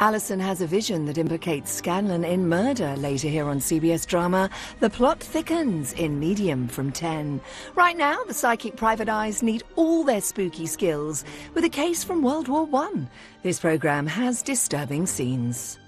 Allison has a vision that implicates Scanlan in murder later here on CBS drama. The plot thickens in Medium from 10. Right now, the psychic private eyes need all their spooky skills with a case from World War I. This programme has disturbing scenes.